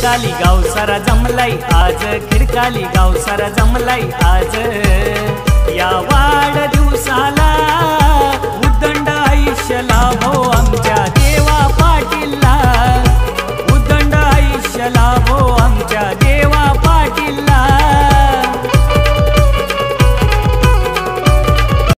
खिडकाली गाव सारा जमलाय. आज खिडकाली गाव सारा जमलाय. आज या वाढ दिवसाला उदंड आयुष्य लाभो आमच्या देवा पाटीलला. उदंड आयुष्य लाभो आमच्या देवा